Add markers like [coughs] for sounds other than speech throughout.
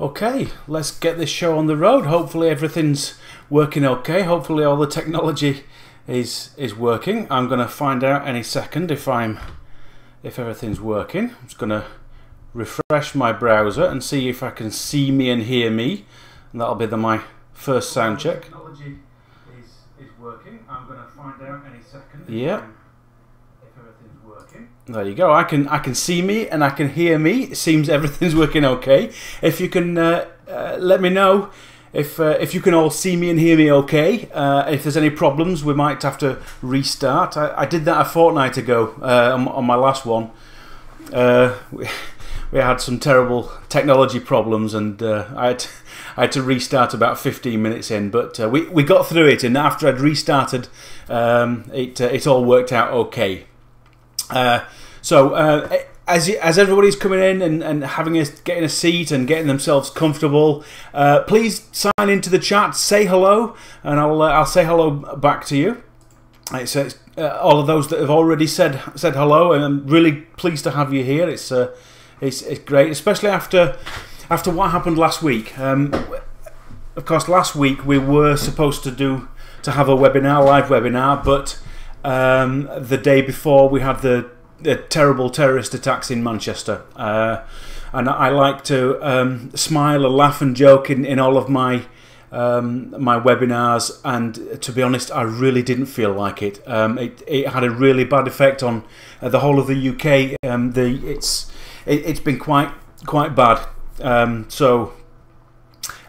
Okay, let's get this show on the road. Hopefully everything's working okay. Hopefully all the technology is is working. I'm going to find out any second if I'm if everything's working. I'm just going to refresh my browser and see if I can see me and hear me. And that'll be the, my first sound check. Technology is, is working. I'm going to find out any second. Yeah. I'm- If everything's working. There you go. I can I can see me and I can hear me. It seems everything's working okay. If you can uh, uh, let me know if uh, if you can all see me and hear me okay. Uh, if there's any problems, we might have to restart. I, I did that a fortnight ago uh, on, on my last one. Uh, we, [laughs] we had some terrible technology problems and I had to, I had to restart about 15 minutes in, but we, we got through it. And after I'd restarted, um, it it all worked out okay. Uh, so uh, as as everybody's coming in and, and having a getting a seat and getting themselves comfortable, uh, please sign into the chat, say hello, and I'll uh, I'll say hello back to you. It's, it's uh, all of those that have already said said hello, and I'm really pleased to have you here. It's it's, it's great, especially after after what happened last week. Um, of course, last week we were supposed to do to have a webinar, live webinar, but um, the day before we had the, the terrible terrorist attacks in Manchester, uh, and I like to um, smile and laugh and joke in, in all of my um, my webinars, and to be honest, I really didn't feel like it. Um, it, it had a really bad effect on uh, the whole of the UK. Um, the it's it, it's been quite quite bad. Um, so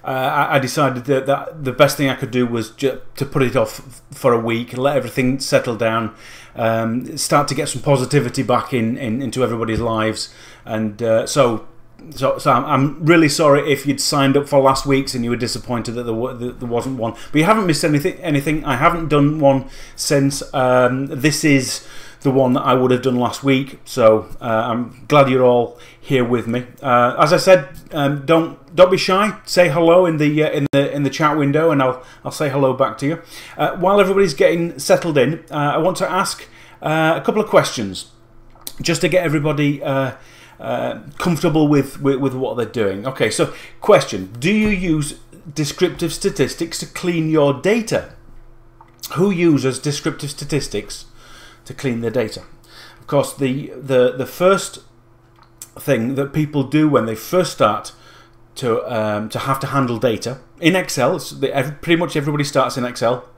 uh, I, decided that, that the best thing I could do was ju- to put it off for a week and let everything settle down, um, start to get some positivity back in, in into everybody's lives, and uh, so. So, so I'm, really sorry if you'd signed up for last week's and you were disappointed that there, wa- that there wasn't one. But you haven't missed anything. Anything. I haven't done one since. Um, this is the one that I would have done last week. So uh, I'm glad you're all here with me. Uh, as I said, um, don't don't be shy. Say hello in the uh, in the in the chat window, and I'll I'll say hello back to you. Uh, while everybody's getting settled in, uh, I want to ask uh, a couple of questions, just to get everybody. Comfortable with, with, with what they're doing. Okay, so question Do you use descriptive statistics to clean your data? Who uses descriptive statistics to clean their data? Of course, the, the, the first thing that people do when they first start to, um, to have to handle data in Excel, the, every, pretty much everybody starts in Excel.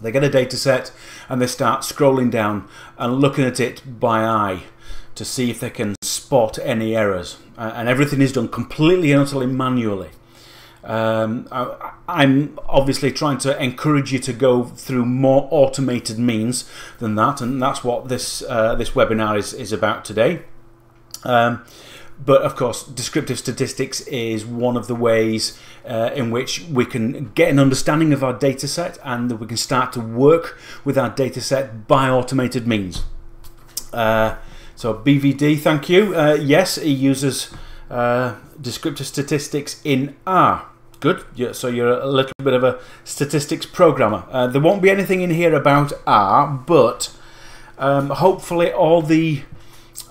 They get a data set and they start scrolling down and looking at it by eye to see if they can spot any errors. Uh, and everything is done completely and utterly manually. Um, I, I'm obviously trying to encourage you to go through more automated means than that, and that's what this uh, this webinar is, is about today. Um, but of course, descriptive statistics is one of the ways uh, in which we can get an understanding of our data set and that we can start to work with our data set by automated means. Uh, so BVD, thank you. Uh, yes, he uses uh, descriptive statistics in R. Good. Yeah, so you're a little bit of a statistics programmer. Uh, there won't be anything in here about R, but um, hopefully all the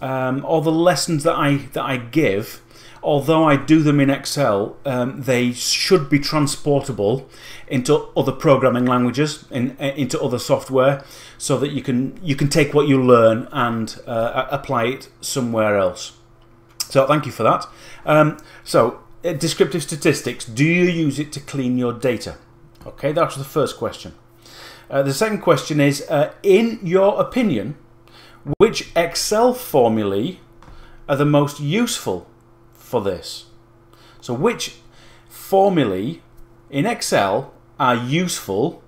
um, all the lessons that I that I give, although I do them in Excel, um, they should be transportable into other programming languages, in, into other software, so that you can you can take what you learn and uh, apply it somewhere else. So thank you for that. Um, so uh, descriptive statistics. Do you use it to clean your data? Okay, that's the first question. Uh, the second question is, uh, in your opinion, which Excel formulae are the most useful for this? So, which formulae in Excel are useful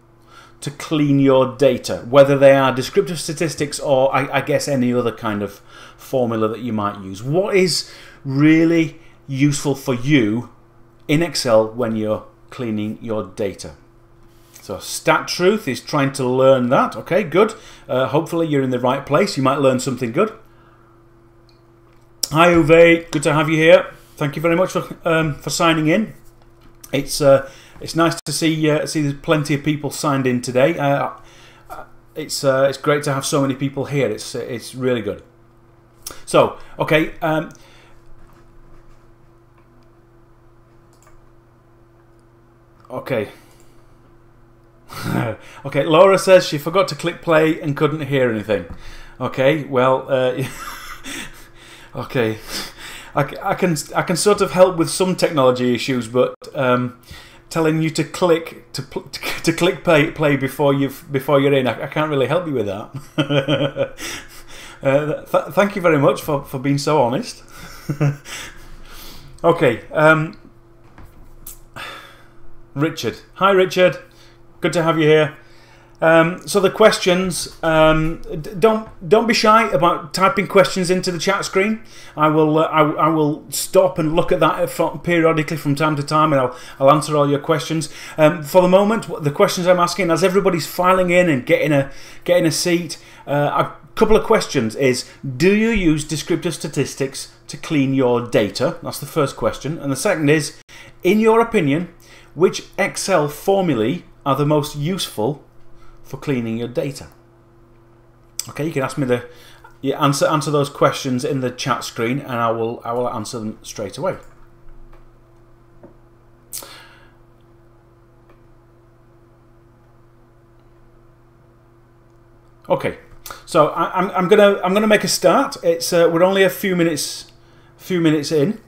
to clean your data, whether they are descriptive statistics or, I, I guess, any other kind of formula that you might use? What is really useful for you in Excel when you're cleaning your data? So Stat Truth is trying to learn that. Okay, good. Uh, hopefully you're in the right place. You might learn something good. Hi Uwe, good to have you here. Thank you very much for um, for signing in. It's uh, it's nice to see uh, see there's plenty of people signed in today. Uh, it's uh, it's great to have so many people here. It's it's really good. So okay. Um, okay. [laughs] okay, Laura says she forgot to click play and couldn't hear anything. Okay, well, uh, [laughs] okay. I, I, can I can sort of help with some technology issues, but um, telling you to click to [laughs] to click play play before you before you're in, I, I, can't really help you with that. Uh, th thank you very much for, for being so honest. [laughs] okay, um, Richard. Hi, Richard. Good to have you here. Um, so the questions, um, don't don't be shy about typing questions into the chat screen. I will uh, I, I, will stop and look at that periodically from time to time, and I'll I'll answer all your questions. Um, for the moment, the questions I'm asking, as everybody's filing in and getting a getting a seat, uh, couple of questions is: Do you use descriptive statistics to clean your data? That's the first question, and the second is, in your opinion, which Excel formulae are the most useful for cleaning your data? Okay, you can ask me the answer answer those questions in the chat screen, and I will I will answer them straight away. Okay, so I, am I'm gonna I'm gonna make a start. It's uh, we're only a few minutes few minutes in,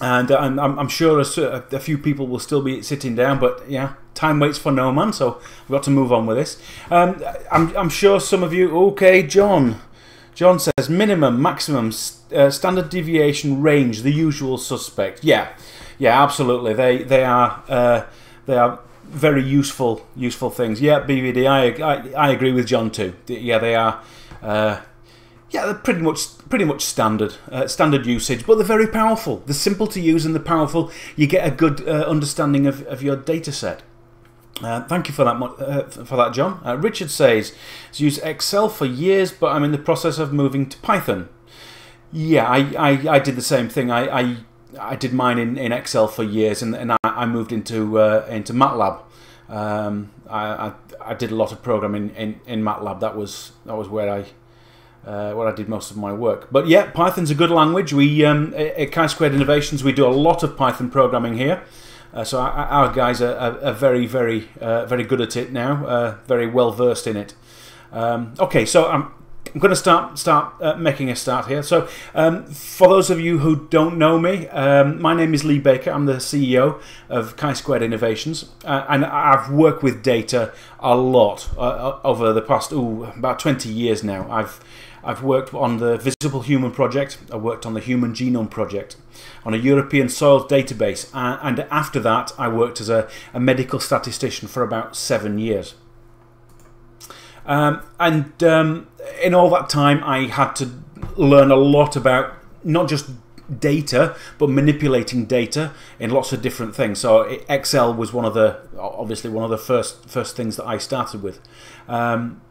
and uh, I'm, I'm sure a, a, few people will still be sitting down, but yeah, time waits for no man, so we've got to move on with this. Um, I'm, I'm sure some of you, okay, John. John says minimum, maximum, uh, standard deviation range, the usual suspect. Yeah, yeah, absolutely. They they are uh, they are very useful useful things. Yeah, BVD. I, I, I agree with John too. Yeah, they are. Uh, yeah, they're pretty much pretty much standard uh, standard usage, but they're very powerful. They're simple to use and they're powerful. You get a good uh, understanding of, of your data set. Uh, thank you for that, uh, for that, John. Uh, Richard says, "He's used Excel for years, but I'm in the process of moving to Python." Yeah, I, I, I did the same thing. I, I, I did mine in, in Excel for years, and, and I, I moved into uh, into MATLAB. Um, I, I, I did a lot of programming in, in MATLAB. That was that was where I uh, where I did most of my work. But yeah, Python's a good language. We um, at Chi Squared Innovations we do a lot of Python programming here. Uh, so our, our, guys are, are, are very, very, uh, very good at it now. Uh, very well versed in it. Um, okay, so I'm, I'm going to start start uh, making a start here. So um, for those of you who don't know me, um, my name is Lee Baker. I'm the CEO of Chi Squared Innovations, uh, and I've worked with data a lot over the past ooh, about 20 years now. I've I've worked on the Visible Human Project, I worked on the Human Genome Project, on a European soil database, and after that I worked as a, a medical statistician for about seven years. Um, and um, in all that time I had to learn a lot about not just data but manipulating data in lots of different things so excel was one of the obviously one of the first first things that i started with um,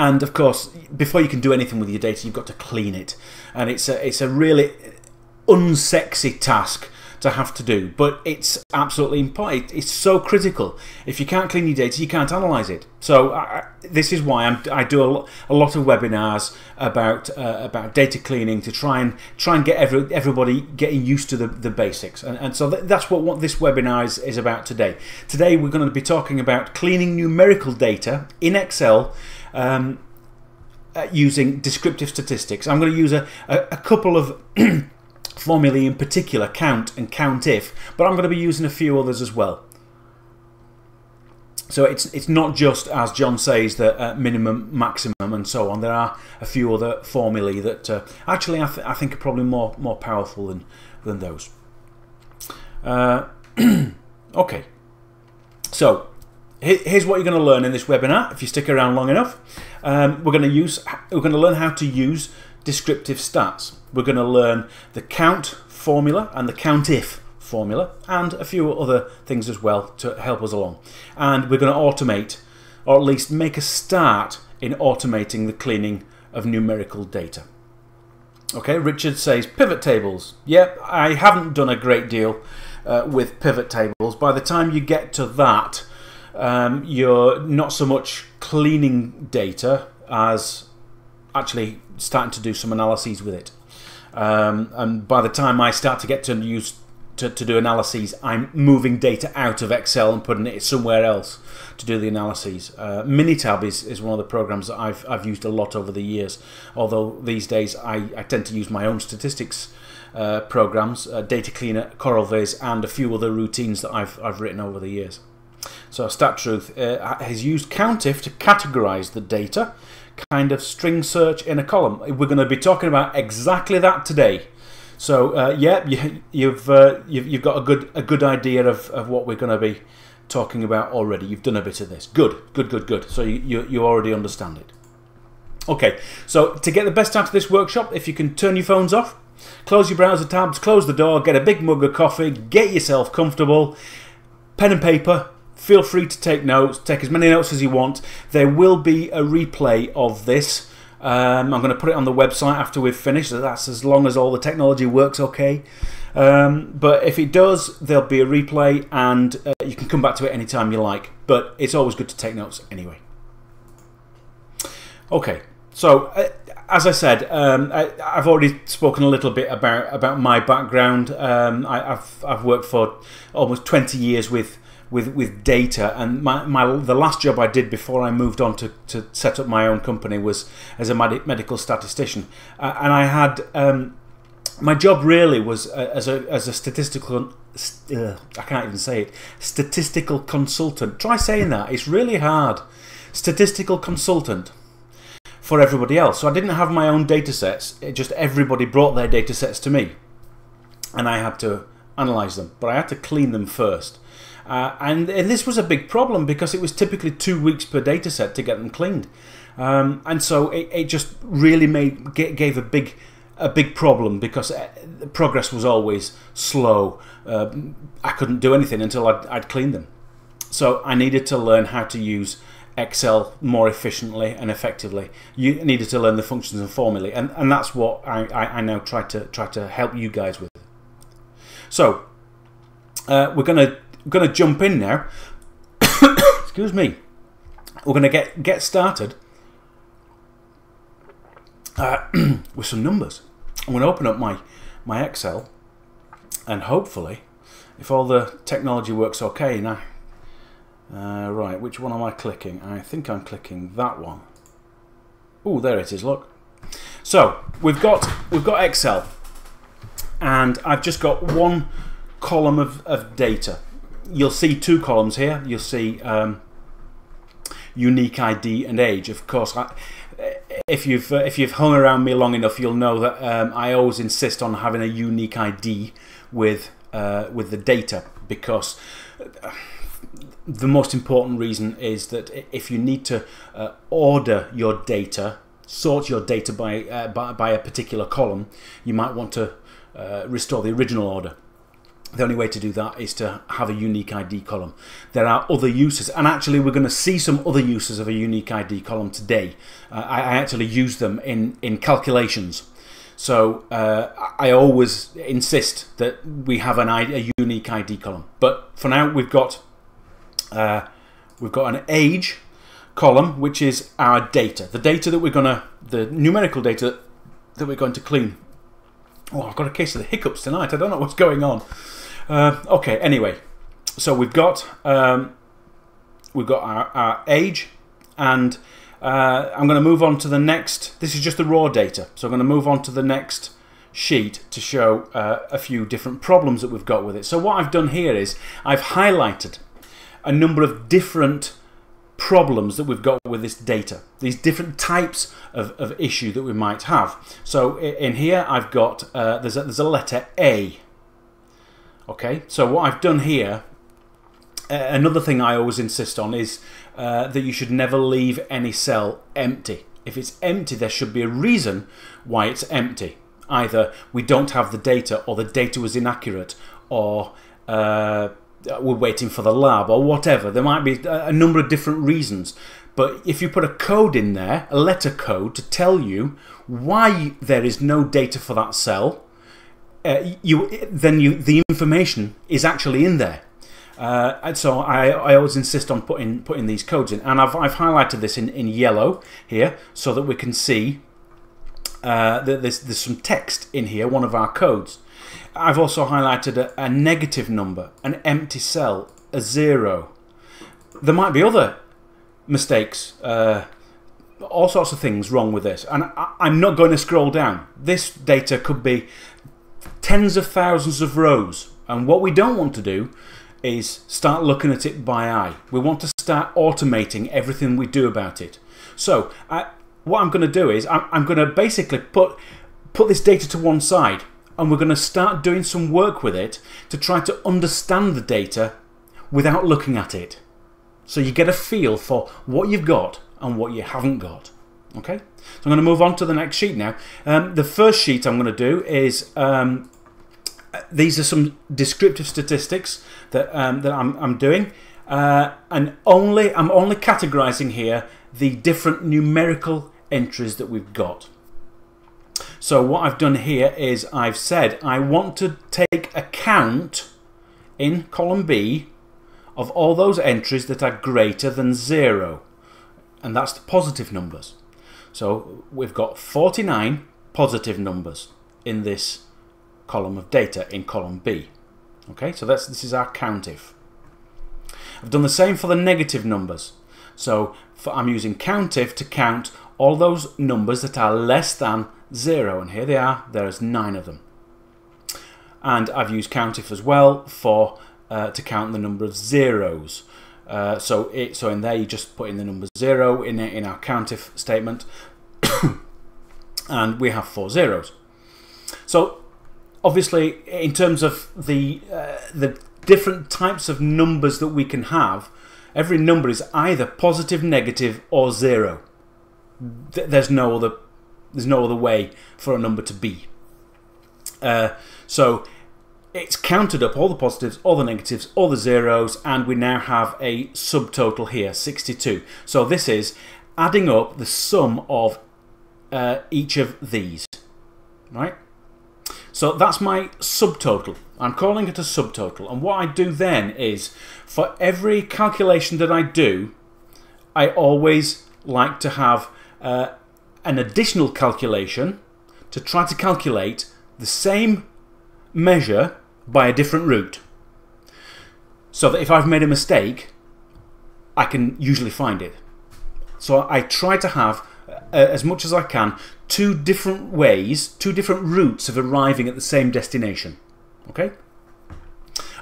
and of course, before you can do anything with your data, you've got to clean it. And it's a, it's a really unsexy task to have to do, but it's absolutely important. It's so critical. If you can't clean your data, you can't analyze it. So I, this is why I'm, i do a lot, a lot, of webinars about uh, about data cleaning to try and try and get every, everybody getting used to the, the basics. And, and so that's what, what this webinar is, is about today. Today we're going to be talking about cleaning numerical data in Excel um, uh, using descriptive statistics. I'm going to use a, a, a couple of [clears throat] formulae in particular, count and COUNTIF, but I'm going to be using a few others as well. So it's it's not just as John says that uh, minimum, maximum, and so on. There are a few other formulae that uh, actually I, th I, think are probably more more powerful than than those. Uh, [clears throat] okay, so here's what you're going to learn in this webinar if you stick around long enough. Um, we're going to use we're going to learn how to use descriptive stats. We're going to learn the count formula and the COUNTIF formula and a few other things as well to help us along. And we're going to automate or at least make a start in automating the cleaning of numerical data. Okay, Richard says pivot tables. Yep, I haven't done a great deal uh, with pivot tables. By the time you get to that, um, you're not so much cleaning data as actually starting to do some analyses with it. Um, and by the time I start to get to use to, to do analyses, I'm moving data out of Excel and putting it somewhere else to do the analyses. Uh, Minitab is, is one of the programs that I've, I've used a lot over the years, although these days I, I tend to use my own statistics uh, programs, uh, Data Cleaner, CorrelViz, and a few other routines that I've, I've written over the years. So StatTruth uh, has used COUNTIF to categorize the data, kind of string search in a column. We're going to be talking about exactly that today. So uh, yeah, you, you've, uh, you've you've got a good a good idea of, of what we're going to be talking about already. You've done a bit of this. Good, good, good, good. So you, you, you already understand it. Okay, so to get the best out of this workshop, if you can turn your phones off, close your browser tabs, close the door, get a big mug of coffee, get yourself comfortable, pen and paper, feel free to take notes, take as many notes as you want. There will be a replay of this um, I'm going to put it on the website after we've finished. That's as long as all the technology works okay. Um, but if it does, there'll be a replay and uh, you can come back to it anytime you like. But it's always good to take notes anyway. Okay, so uh, as I said, um, I, have already spoken a little bit about about my background. Um, I, have I've worked for almost 20 years with with with data. And my, my the last job I did before I moved on to, to set up my own company was as a med medical statistician, uh, and I had. Um, my job really was uh, as a as a statistical uh, I can't even say it statistical consultant. Try saying that. It's really hard. Statistical consultant for everybody else. So I didn't have my own data sets. It just everybody brought their data sets to me, and I had to analyze them. But I had to clean them first. Uh, and, and, this was a big problem because it was typically two weeks per data set to get them cleaned. Um, and so it, it, just really made gave a big a big problem because uh, progress was always slow. Uh, I couldn't do anything until I'd, I'd cleaned them. So I needed to learn how to use Excel more efficiently and effectively. You needed to learn the functions and formulae, and, and that's what I, I, I now try to try to help you guys with. So uh, we're going to going to jump in now. [coughs] Excuse me. We're going to get get started uh, [coughs] with some numbers. I'm going to open up my my Excel, and hopefully, if all the technology works okay now. Uh, right, which one am I clicking? I think I'm clicking that one. Oh, there it is. Look. So we've got we've got Excel, and I've just got one column of, of data you'll see two columns here. You'll see um, unique ID and age. Of course, I, if you've uh, if you've hung around me long enough, you'll know that um, I always insist on having a unique ID with uh, with the data because. the most important reason is that if you need to uh, order your data, sort your data by, uh, by, by a particular column, you might want to uh, restore the original order the only way to do that is to have a unique ID column. There are other uses, and actually, we're going to see some other uses of a unique ID column today. Uh, I, I, actually use them in, in calculations. So uh, I always insist that we have an a unique ID column. But for now, we've got uh, we've got an age column, which is our data, the data that we're going to, the numerical data that we're going to clean. Oh, I've got a case of the hiccups tonight. I don't know what's going on. Uh, okay, anyway, so we've got um, we've got our, our age, and uh, I'm going to move on to the next. This is just the raw data, so I'm going to move on to the next sheet to show uh, a few different problems that we've got with it. So what I've done here is I've highlighted a number of different problems that we've got with this data, these different types of, of issue that we might have. So in here I've got, uh, there's, a, there's a letter A Okay, so what I've done here, uh, another thing I always insist on is uh, that you should never leave any cell empty. If it's empty, there should be a reason why it's empty. Either we don't have the data, or the data was inaccurate, or uh, we're waiting for the lab, or whatever. There might be a number of different reasons. But if you put a code in there, a letter code, to tell you why there is no data for that cell, uh, you then you the information is actually in there. Uh, and so I, I always insist on putting putting these codes in, and I've I've highlighted this in, in yellow here so that we can see uh, that there's there's some text in here, one of our codes. I've also highlighted a, a negative number, an empty cell, a zero. There might be other mistakes, uh, all sorts of things wrong with this. And I, I'm not going to scroll down. This data could be tens of thousands of rows. And what we don't want to do is start looking at it by eye. We want to start automating everything we do about it. So I, what I'm going to do is I'm, I'm going to basically put, put this data to one side and we're going to start doing some work with it to try to understand the data without looking at it. So you get a feel for what you've got and what you haven't got. Okay, so I'm going to move on to the next sheet now. Um, the first sheet I'm going to do is um, these are some descriptive statistics that um, that I'm, I'm doing, uh, and only I'm only categorizing here the different numerical entries that we've got. So what I've done here is I've said I want to take account in column B of all those entries that are greater than zero, and that's the positive numbers. So we've got 49 positive numbers in this column of data in column B. Okay, so that's this is our COUNTIF. I've done the same for the negative numbers. So for, I'm using COUNTIF to count all those numbers that are less than zero, and here they are. There's nine of them. And I've used COUNTIF as well for uh, to count the number of zeros. Uh, so it, so in there you just put in the number zero in in our COUNTIF statement, [coughs] and we have four zeros. So obviously, in terms of the uh, the different types of numbers that we can have, every number is either positive, negative, or zero. There's no other there's no other way for a number to be. Uh, so it's counted up all the positives, all the negatives, all the zeros, and we now have a subtotal here, 62. So this is adding up the sum of uh, each of these, right? So that's my subtotal. I'm calling it a subtotal. And what I do then is, for every calculation that I do, I always like to have uh, an additional calculation to try to calculate the same measure by a different route. So that if I've made a mistake, I can usually find it. So I try to have, uh, as much as I can, two different ways, two different routes of arriving at the same destination. Okay?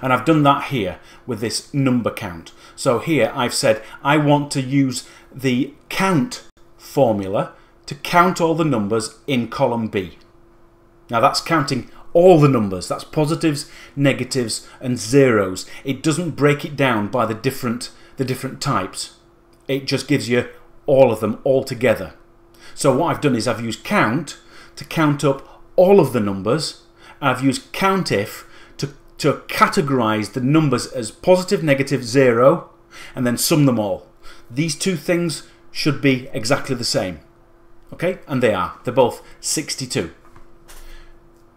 And I've done that here with this number count. So here I've said I want to use the count formula to count all the numbers in column B. Now that's counting all the numbers. That's positives, negatives, and zeros. It doesn't break it down by the different the different types. It just gives you all of them all together. So what I've done is I've used count to count up all of the numbers. I've used COUNTIF to, to categorize the numbers as positive, negative, zero, and then sum them all. These two things should be exactly the same. Okay, and they are. They're both 62.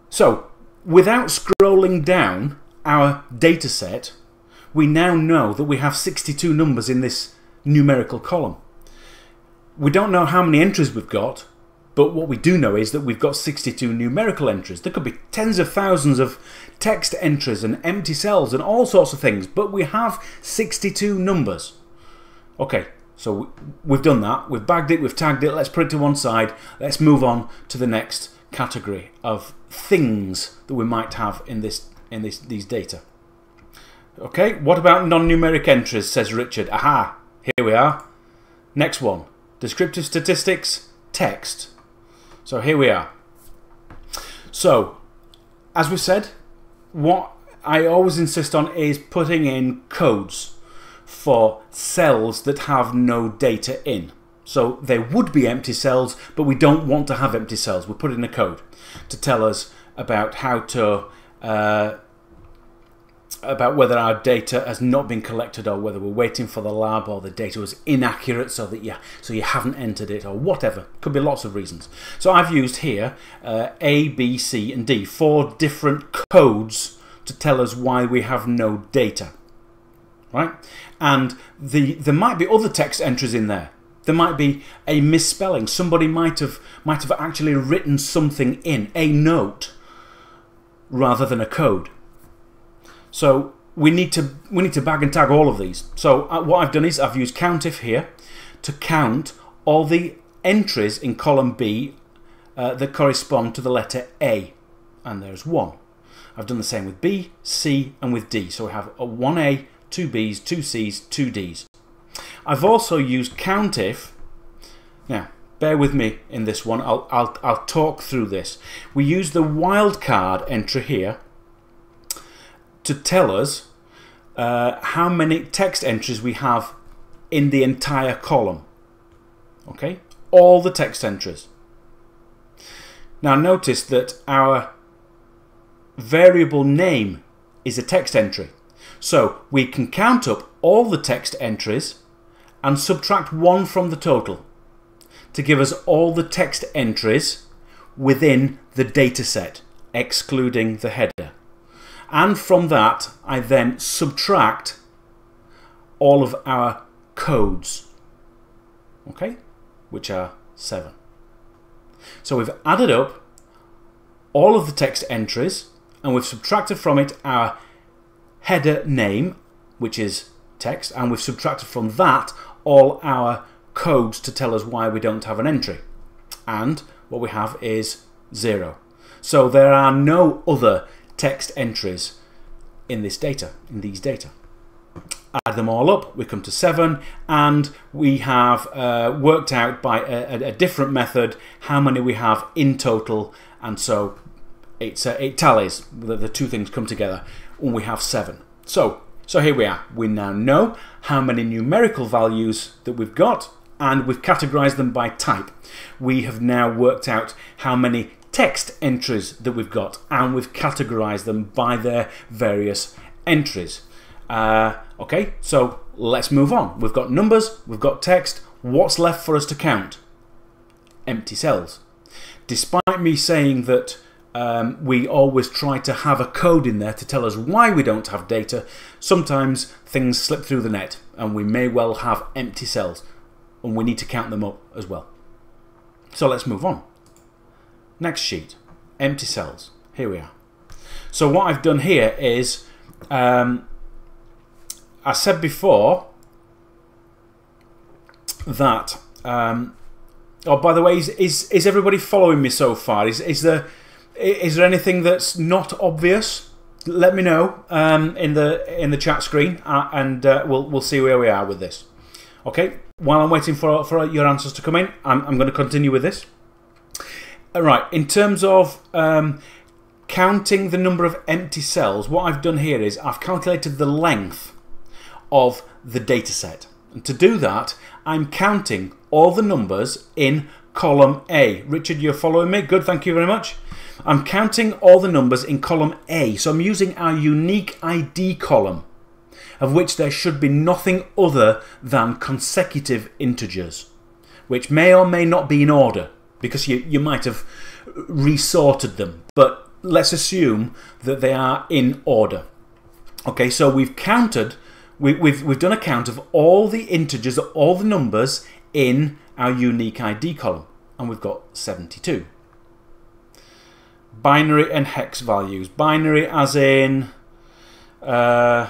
So, without scrolling down our data set, we now know that we have 62 numbers in this numerical column. We don't know how many entries we've got, but what we do know is that we've got 62 numerical entries. There could be tens of thousands of text entries and empty cells and all sorts of things, but we have 62 numbers. Okay, so we've done that. We've bagged it, we've tagged it. Let's put it to one side. Let's move on to the next category of things that we might have in this in this these data. Okay, what about non-numeric entries? Says Richard. Aha, here we are. Next one. Descriptive statistics, text. So here we are. So, as we said, what I always insist on is putting in codes for cells that have no data in. So there would be empty cells, but we don't want to have empty cells. We put in a code to tell us about how to uh, about whether our data has not been collected or whether we're waiting for the lab or the data was inaccurate so that yeah so you haven't entered it or whatever. Could be lots of reasons. So I've used here uh, A, B, C and D, four different codes to tell us why we have no data. Right? And the, there might be other text entries in there. There might be a misspelling. Somebody might have, might have actually written something in, a note, rather than a code. So we need to we need to bag and tag all of these. So uh, what I've done is I've used COUNTIF here to count all the entries in column B uh, that correspond to the letter A, and there's one. I've done the same with B, C, and with D. So we have a 1A, two Bs, two Cs, two Ds. I've also used COUNTIF. Now, bear with me in this one. I'll, I'll, I'll talk through this. We use the wildcard entry here to tell us uh, how many text entries we have in the entire column. Okay, all the text entries. Now notice that our variable name is a text entry. So we can count up all the text entries and subtract one from the total to give us all the text entries within the dataset, excluding the header. And from that, I then subtract all of our codes, okay, which are seven. So we've added up all of the text entries and we've subtracted from it our header name, which is text, and we've subtracted from that all our codes to tell us why we don't have an entry. And what we have is zero. So there are no other text entries in this data, in these data. Add them all up, we come to seven, and we have uh, worked out by a, a, different method how many we have in total, and so it's, uh, it tallies, the, the two things come together, and we have seven. So, so here we are. We now know how many numerical values that we've got, and we've categorized them by type. We have now worked out how many text entries that we've got, and we've categorized them by their various entries. Uh, okay, so let's move on. We've got numbers, we've got text. What's left for us to count? Empty cells. Despite me saying that um, we always try to have a code in there to tell us why we don't have data, sometimes things slip through the net and we may well have empty cells and we need to count them up as well. So let's move on. Next sheet, empty cells. Here we are. So what I've done here is um, I said before that. Um, oh, by the way, is, is is everybody following me so far? Is is there is there anything that's not obvious? Let me know um, in the in the chat screen, uh, and uh, we'll we'll see where we are with this. Okay. While I'm waiting for for your answers to come in, I'm I'm going to continue with this. All right. In terms of um, counting the number of empty cells, what I've done here is I've calculated the length of the data set. And to do that, I'm counting all the numbers in column A. Richard, you're following me? Good, thank you very much. I'm counting all the numbers in column A. So I'm using our unique ID column, of which there should be nothing other than consecutive integers, which may or may not be in order, because you, you might have resorted them. But let's assume that they are in order. Okay, so we've counted we, we've, we've done a count of all the integers, all the numbers in our unique ID column, and we've got 72. Binary and hex values. Binary as in. Uh,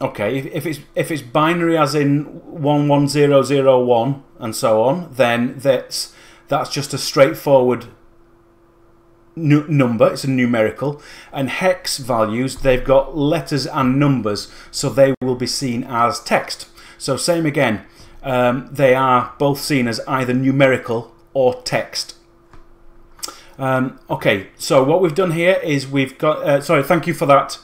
okay, if, if, it's if it's binary as in one one zero zero one and so on, then that's that's just a straightforward number, it's a numerical, and hex values, they've got letters and numbers, so they will be seen as text. So, same again, um, they are both seen as either numerical or text. Um, okay, so what we've done here is we've got, uh, sorry, thank you for that.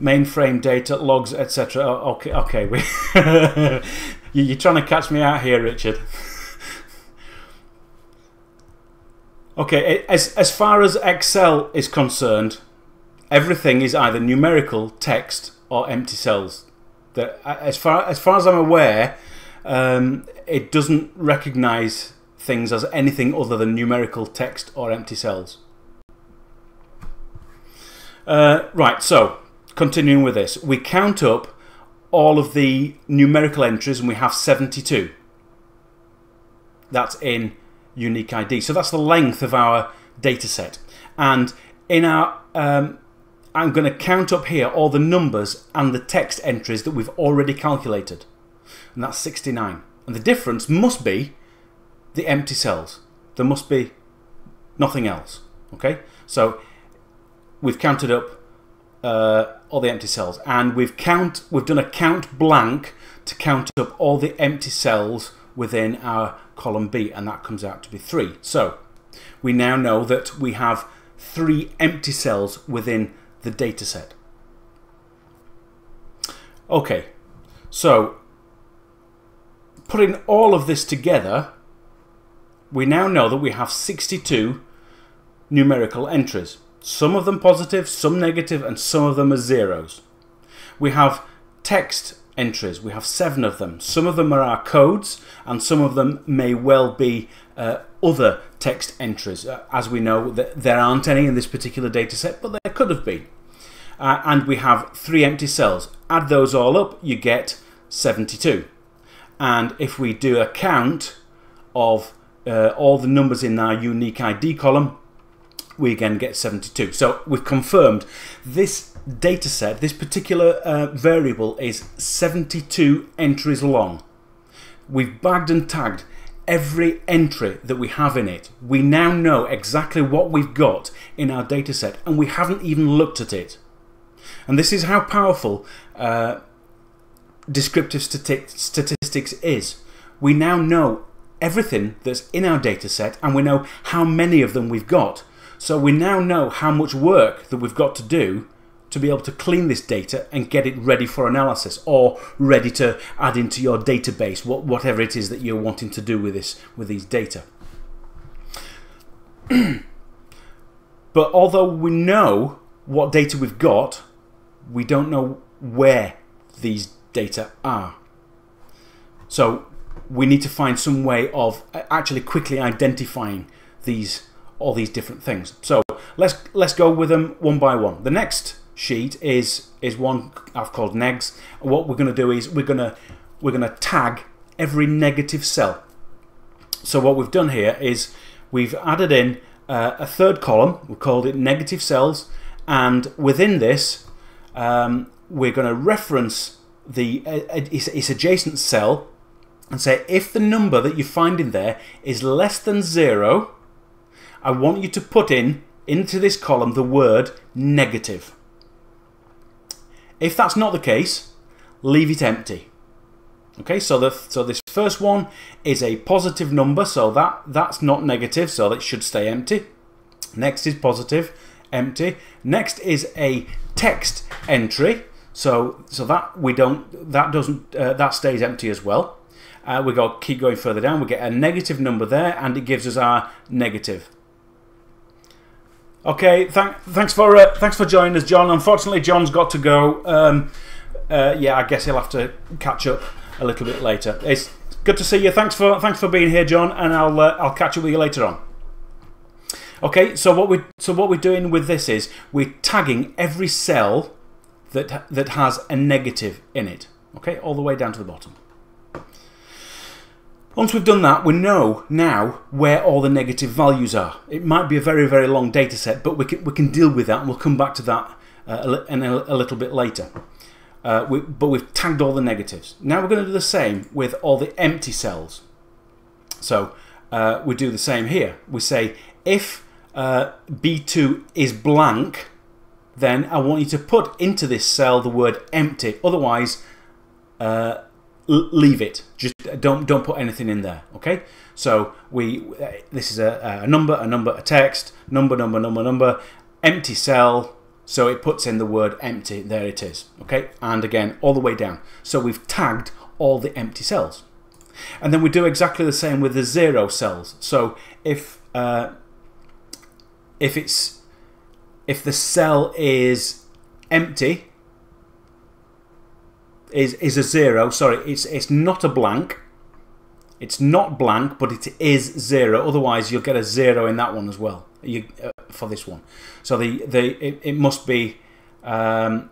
Mainframe data, logs, etc. Okay, okay, We [laughs] you're trying to catch me out here, Richard. Okay, as, as far as Excel is concerned, everything is either numerical, text, or empty cells. The, as, far, as far as I'm aware, um, it doesn't recognize things as anything other than numerical, text, or empty cells. Uh, right, so continuing with this, we count up all of the numerical entries and we have 72. That's in unique ID. So that's the length of our data set. And in our, um, I'm going to count up here all the numbers and the text entries that we've already calculated. And that's 69. And the difference must be the empty cells. There must be nothing else. Okay? So we've counted up uh, all the empty cells and we've count we've done a count blank to count up all the empty cells within our column B and that comes out to be 3. So we now know that we have three empty cells within the data set. Okay, so putting all of this together, we now know that we have 62 numerical entries. Some of them positive, some negative, and some of them are zeros. We have text entries. We have seven of them. Some of them are our codes, and some of them may well be uh, other text entries. Uh, as we know, there aren't any in this particular data set, but there could have been. Uh, and we have three empty cells. Add those all up, you get 72. And if we do a count of uh, all the numbers in our unique ID column, we again get 72. So we've confirmed this data set, this particular uh, variable is 72 entries long. We've bagged and tagged every entry that we have in it. We now know exactly what we've got in our data set and we haven't even looked at it. And this is how powerful uh, descriptive statistics is. We now know everything that's in our data set and we know how many of them we've got. So we now know how much work that we've got to do to be able to clean this data and get it ready for analysis or ready to add into your database, whatever it is that you're wanting to do with this with these data. [clears throat] but although we know what data we've got, we don't know where these data are. So we need to find some way of actually quickly identifying these all these different things. So let's let's go with them one by one. The next sheet is is one I've called negs. What we're going to do is we're going to we're going to tag every negative cell. So what we've done here is we've added in uh, a third column. We called it negative cells, and within this um, we're going to reference the uh, its, its adjacent cell and say if the number that you find in there is less than zero I want you to put in into this column the word negative. If that's not the case, leave it empty. Okay, so the so this first one is a positive number, so that that's not negative, so it should stay empty. Next is positive, empty. Next is a text entry, so so that we don't that doesn't uh, that stays empty as well. Uh, we go keep going further down. We get a negative number there, and it gives us our negative. Okay, thank, thanks for uh, thanks for joining us, John. Unfortunately, John's got to go. Um, uh, yeah, I guess he'll have to catch up a little bit later. It's good to see you. Thanks for thanks for being here, John, and I'll uh, I'll catch up with you later on. Okay, so what we so what we're doing with this is we're tagging every cell that that has a negative in it. Okay, all the way down to the bottom. Once we've done that, we know now where all the negative values are. It might be a very, very long data set, but we can, we can deal with that and we'll come back to that uh, a, a, a, little bit later. Uh, we, but we've tagged all the negatives. Now we're going to do the same with all the empty cells. So uh, we do the same here. We say if uh, B2 is blank, then I want you to put into this cell the word empty. Otherwise, uh, leave it. Just don't don't put anything in there. Okay. So we this is a, a number, a number, a text, number, number, number, number, empty cell. So it puts in the word empty. There it is. Okay. And again, all the way down. So we've tagged all the empty cells. And then we do exactly the same with the zero cells. So if uh, if it's if the cell is empty, is is a zero. Sorry, it's it's not a blank. It's not blank, but it is zero. Otherwise, you'll get a zero in that one as well. You uh, for this one. So the the it, it must be um,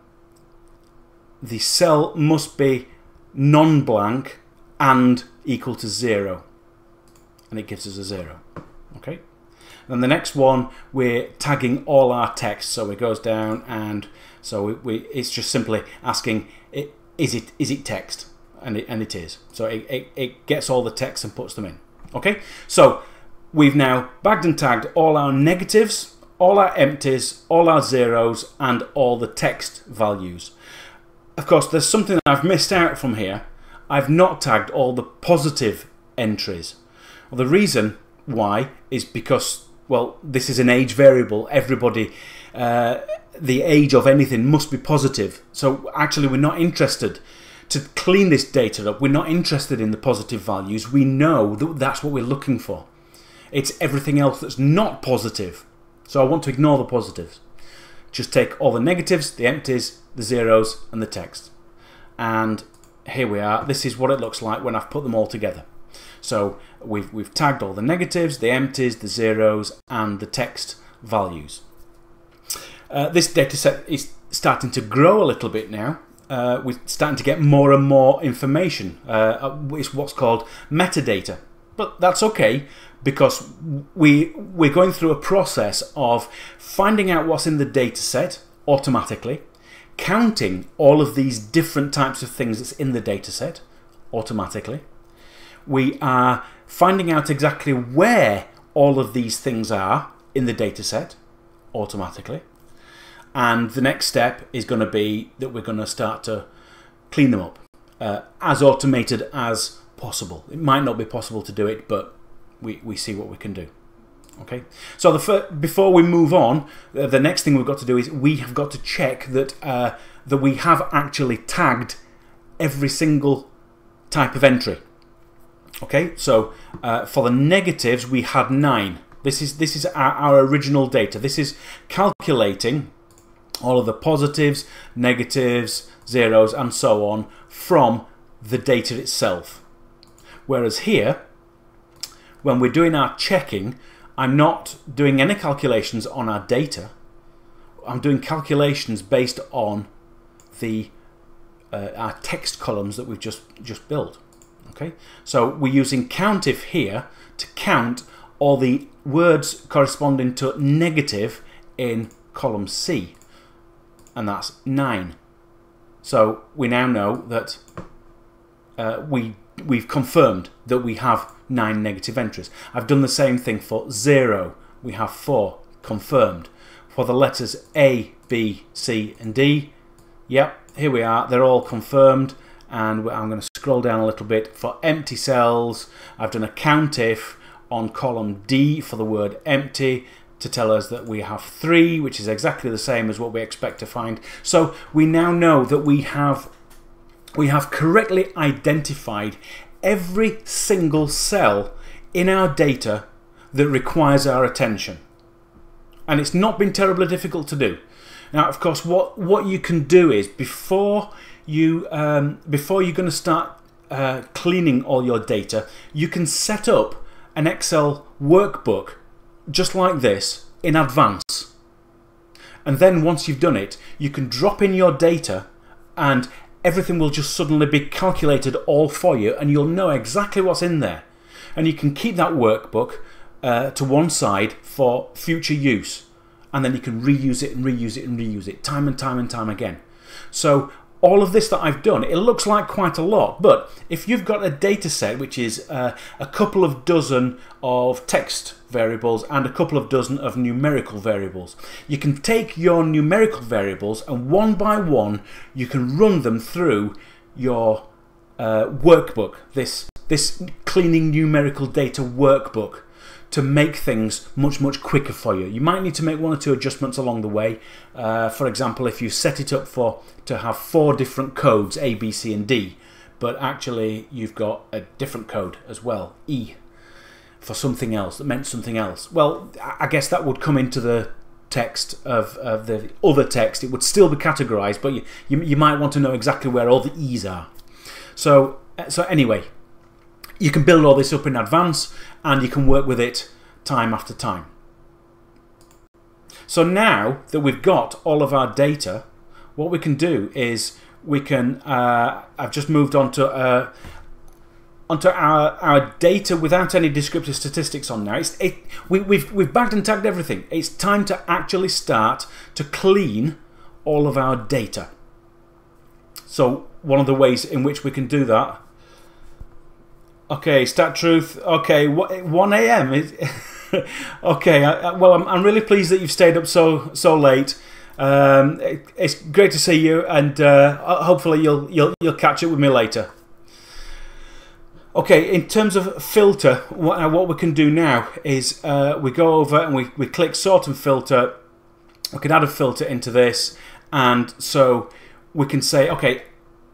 the cell must be non-blank and equal to zero, and it gives us a zero. Okay. And the next one, we're tagging all our text. So it goes down and so we, we it's just simply asking, is it is it text? And it, and it is. So it, it, it gets all the text and puts them in. Okay, so we've now bagged and tagged all our negatives, all our empties, all our zeros, and all the text values. Of course, there's something I've missed out from here. I've not tagged all the positive entries. Well, the reason why is because, well, this is an age variable. Everybody, uh, the age of anything must be positive. So actually, we're not interested to clean this data up. We're not interested in the positive values. We know that that's what we're looking for. It's everything else that's not positive. So I want to ignore the positives. Just take all the negatives, the empties, the zeros, and the text. And here we are. This is what it looks like when I've put them all together. So we've, we've tagged all the negatives, the empties, the zeros, and the text values. Uh, this data set is starting to grow a little bit now. Uh, we're starting to get more and more information. Uh, it's what's called metadata. But that's okay because we, we're going through a process of finding out what's in the data set automatically, counting all of these different types of things that's in the data set automatically. We are finding out exactly where all of these things are in the data set automatically. And the next step is going to be that we're going to start to clean them up uh, as automated as possible. It might not be possible to do it, but we, we see what we can do. Okay, so before we move on, uh, the next thing we've got to do is we have got to check that uh, that we have actually tagged every single type of entry. Okay, so uh, for the negatives we had nine. This is this is our, our original data. This is calculating all of the positives, negatives, zeros, and so on from the data itself. Whereas here, when we're doing our checking, I'm not doing any calculations on our data. I'm doing calculations based on the uh, our text columns that we've just just built. Okay, so we're using countif here to count all the words corresponding to negative in column C, and that's nine. So we now know that uh, we we've confirmed that we have nine negative entries. I've done the same thing for zero. We have four confirmed. For the letters A, B, C, and D, yep, here we are. They're all confirmed. And I'm going to scroll down a little bit. For empty cells, I've done a countif on column D for the word empty to tell us that we have three, which is exactly the same as what we expect to find. So we now know that we have we have correctly identified every single cell in our data that requires our attention. And it's not been terribly difficult to do. Now, of course, what, what you can do is before, you, um, before you're going to start uh, cleaning all your data, you can set up an Excel workbook just like this in advance. And then once you've done it, you can drop in your data and everything will just suddenly be calculated all for you and you'll know exactly what's in there. And you can keep that workbook uh, to one side for future use. And then you can reuse it and reuse it and reuse it time and time and time again. So all of this that I've done, it looks like quite a lot, but if you've got a data set which is uh, a couple of dozen of text variables and a couple of dozen of numerical variables, you can take your numerical variables and one by one you can run them through your uh, workbook, this, this cleaning numerical data workbook to make things much, much quicker for you. You might need to make one or two adjustments along the way. Uh, for example, if you set it up for to have four different codes, A, B, C, and D, but actually you've got a different code as well, E, for something else that meant something else. Well, I guess that would come into the text of, of the other text. It would still be categorized, but you, you, you might want to know exactly where all the E's are. So, so anyway, you can build all this up in advance and you can work with it time after time. So now that we've got all of our data, what we can do is we can, uh, I've just moved on to, uh, onto our, our data without any descriptive statistics on now. It's, it, we, we've, we've bagged and tagged everything. It's time to actually start to clean all of our data. So one of the ways in which we can do that. Okay, stat truth. Okay, 1 a.m. [laughs] okay, well, I'm, I'm really pleased that you've stayed up so so late. Um, it, it's great to see you, and uh, hopefully you'll you'll you'll catch up with me later. Okay, in terms of filter, what, uh, what we can do now is uh, we go over and we, we click sort and filter. We can add a filter into this, and so we can say, okay,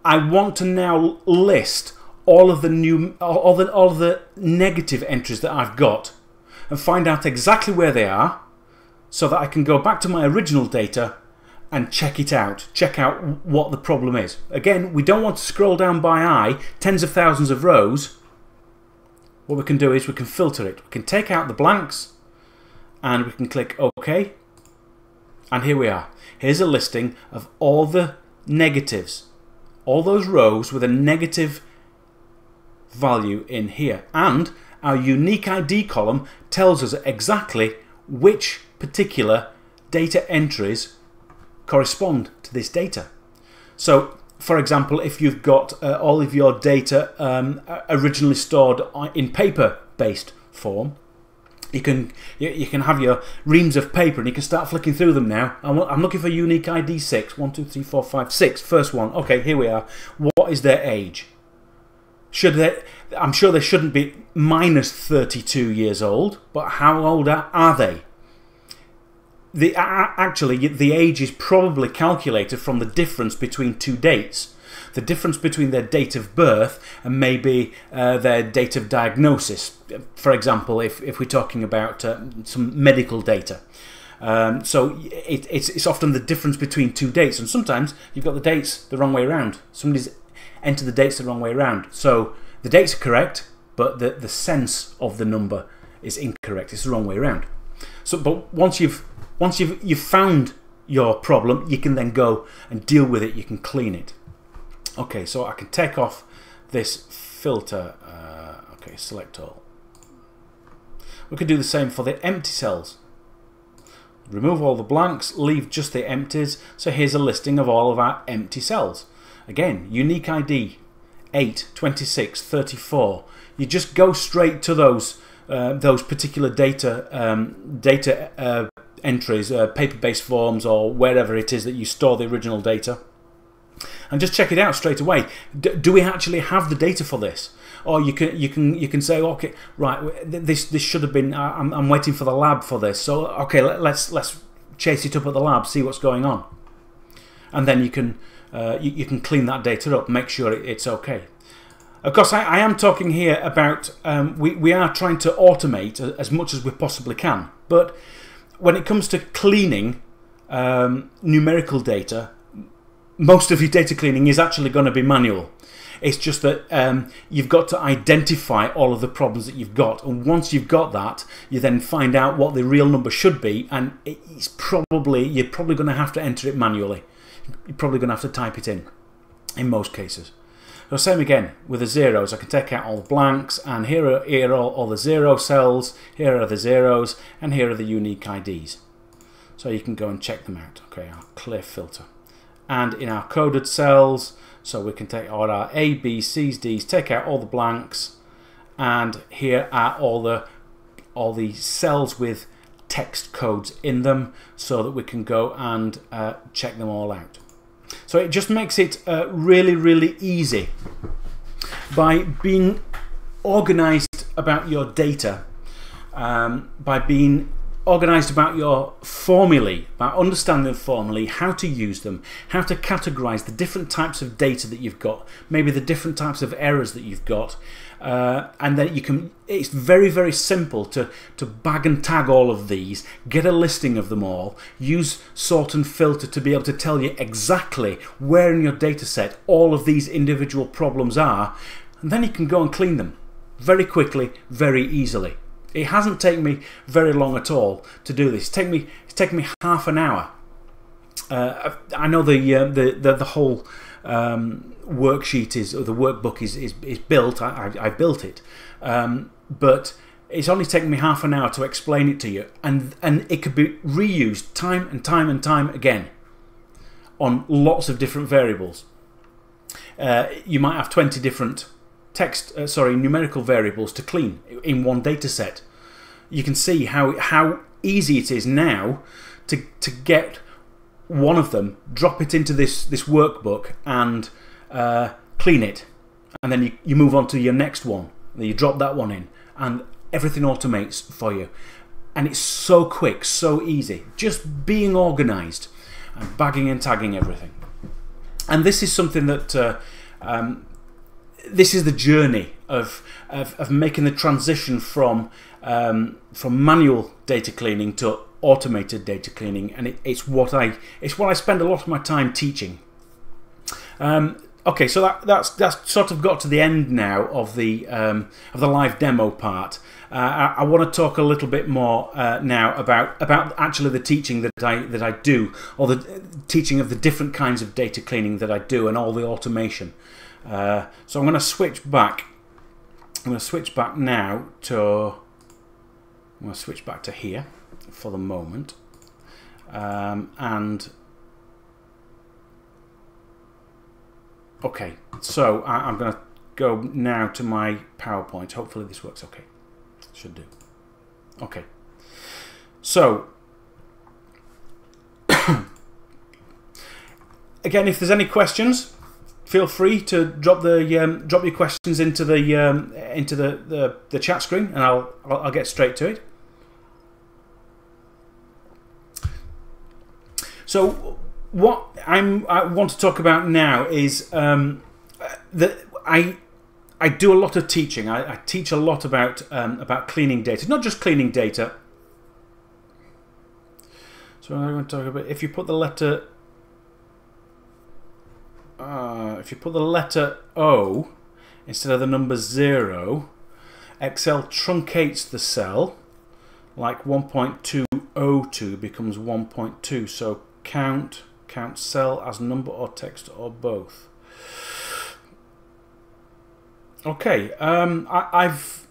I want to now list all of the new, all the all of the negative entries that I've got, and find out exactly where they are, so that I can go back to my original data and check it out, check out what the problem is. Again, we don't want to scroll down by eye tens of thousands of rows. What we can do is we can filter it. We can take out the blanks and we can click OK. And here we are. Here's a listing of all the negatives, all those rows with a negative value in here. And our unique ID column tells us exactly which particular data entries correspond to this data. So, for example, if you've got uh, all of your data um, originally stored in paper-based form, you can you, can have your reams of paper and you can start flicking through them now. I'm, I'm looking for unique ID 6. 1, 2, 3, 4, 5, 6. First one. Okay, here we are. What is their age? Should they, I'm sure they shouldn't be minus 32 years old, but how old are, they? the, actually, the age is probably calculated from the difference between two dates. The difference between their date of birth and maybe uh, their date of diagnosis. For example, if, if we're talking about uh, some medical data. Um, so it, it's, it's often the difference between two dates, and sometimes you've got the dates the wrong way around. Somebody's entered the dates the wrong way around. So the dates are correct, but the, the sense of the number is incorrect. It's the wrong way around. So, but once you've once you've, you've found your problem, you can then go and deal with it. You can clean it. Okay, so I can take off this filter. Uh, okay, select all. We can do the same for the empty cells. Remove all the blanks, leave just the empties. So here's a listing of all of our empty cells. Again, unique ID 8, 26, 34. You just go straight to those uh, those particular data um, data uh, entries, uh, paper-based forms or wherever it is that you store the original data. And just check it out straight away. D do we actually have the data for this? Or you can you can you can say, okay, right, this this should have been. I'm, I'm waiting for the lab for this. So okay, let, let's let's chase it up at the lab, see what's going on, and then you can uh, you, you, can clean that data up, make sure it's okay. Of course, I, I am talking here about um, we we are trying to automate as much as we possibly can, but when it comes to cleaning um, numerical data, most of your data cleaning is actually going to be manual. It's just that um, you've got to identify all of the problems that you've got, and once you've got that, you then find out what the real number should be, and it's probably you're probably going to have to enter it manually. You're probably going to have to type it in, in most cases. So same again with the zeros. I can take out all the blanks and here are, here are all, all the zero cells, here are the zeros and here are the unique IDs. So you can go and check them out. Okay, I'll clear filter. And in our coded cells, so we can take all our A, B, C's, D's, take out all the blanks and here are all the all the cells with text codes in them so that we can go and uh, check them all out. So it just makes it uh, really, really easy by being organized about your data, um, by being organized about your formulae, about understanding formulae, how to use them, how to categorize the different types of data that you've got, maybe the different types of errors that you've got, uh, and then you can. It's very very simple to to bag and tag all of these, get a listing of them all, use sort and filter to be able to tell you exactly where in your data set all of these individual problems are, and then you can go and clean them very quickly, very easily. It hasn't taken me very long at all to do this. It's taken me, it's taken me half an hour uh, I know the, uh, the, the the whole um, worksheet is or the workbook is is, is built. I, I, I built it, um, but it's only taken me half an hour to explain it to you, and and it could be reused time and time and time again on lots of different variables. Uh, you might have 20 different text, uh, sorry, numerical variables to clean in one data set. You can see how, how easy it is now to, to get one of them, drop it into this, this workbook, and uh, clean it. And then you, you move on to your next one. Then you drop that one in, and everything automates for you. And it's so quick, so easy. Just being organized and bagging and tagging everything. And this is something that uh, um, this is the journey of, of, of making the transition from, um, from manual data cleaning to automated data cleaning, and it, it's, what I, it's what I spend a lot of my time teaching. Um, okay, so that, that's, that's sort of got to the end now of the, um, of the live demo part. Uh, I, I, want to talk a little bit more uh, now about about actually the teaching that I that I do, or the teaching of the different kinds of data cleaning that I do, and all the automation. Uh, so I'm going to switch back. I'm going to switch back now to. I'm going to switch back to here for the moment, um, and okay. So I, I'm going to go now to my PowerPoint. Hopefully this works okay. Should do. Okay. So, [coughs] again, if there's any questions, feel free to drop the um, drop your questions into the um, into the, the, the chat screen, and I'll, I'll I'll get straight to it. So, what I'm I want to talk about now is um, that I I do a lot of teaching. I, I teach a lot about um, about cleaning data, not just cleaning data. So I'm going to talk about if you put the letter uh, if you put the letter O instead of the number zero, Excel truncates the cell like 1.202 becomes 1.2. So count count cell as number or text or both. Okay, um, I, have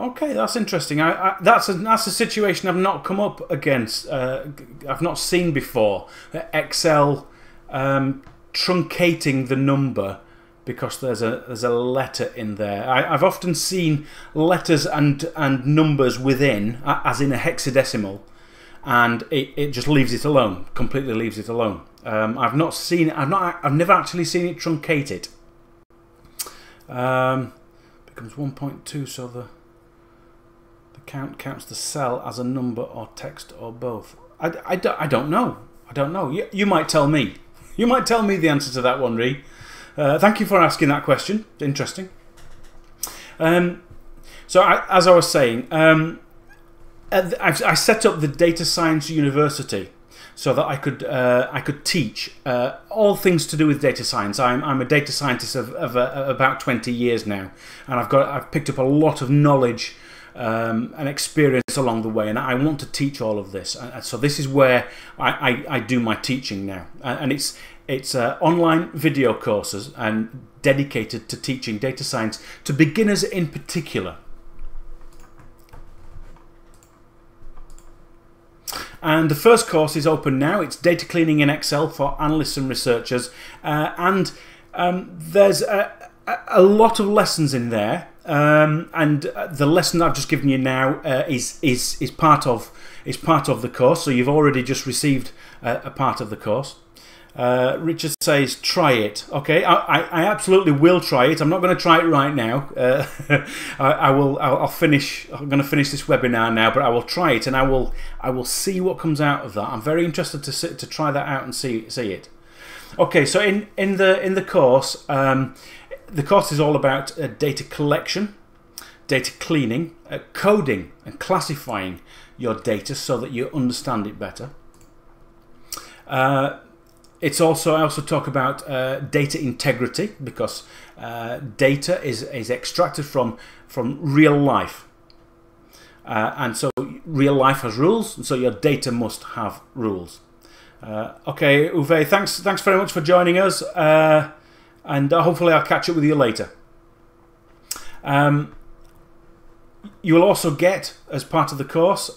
Okay, that's interesting. I, I, that's a that's a situation I've not come up against. Uh, I've not seen before. Excel um, truncating the number because there's a there's a letter in there. I, have often seen letters and and numbers within, as in a hexadecimal, and it, it just leaves it alone. Completely leaves it alone. Um, I've not seen. I've not. I've never actually seen it truncate it. Um, becomes 1.2, so the, the count counts the cell as a number or text or both. I, I, don't, I don't know. I don't know. You, you might tell me. [laughs] You might tell me the answer to that one, Ree. Uh, thank you for asking that question. Interesting. Um, so, I, as I was saying, um, I set up the Data Science University so that I could uh, I could teach uh, all things to do with data science. I'm, I'm a data scientist of, of uh, about 20 years now, and I've got I've picked up a lot of knowledge um, and experience along the way, and I want to teach all of this. And so this is where I, I, I do my teaching now, and it's it's uh, online video courses and dedicated to teaching data science to beginners in particular. And the first course is open now. It's data cleaning in Excel for analysts and researchers. Uh, and um, there's a, a, lot of lessons in there. Um, and uh, the lesson I've just given you now uh, is, is, is, part of, is part of the course. So you've already just received a, a part of the course. Uh, Richard says, try it. Okay, I, I, I, absolutely will try it. I'm not going to try it right now. Uh, [laughs] I, I, will. I'll, I'll, finish. I'm going to finish this webinar now, but I will try it, and I will. I will see what comes out of that. I'm very interested to sit, to try that out and see see it. Okay, so in in the in the course, um, the course is all about uh, data collection, data cleaning, uh, coding, and classifying your data so that you understand it better. Uh, it's also I also talk about uh, data integrity because uh, data is is extracted from from real life, uh, and so real life has rules, and so your data must have rules. Uh, okay, Uwe, thanks, thanks very much for joining us, uh, and uh, hopefully I'll catch up with you later. Um, you will also get, as part of the course,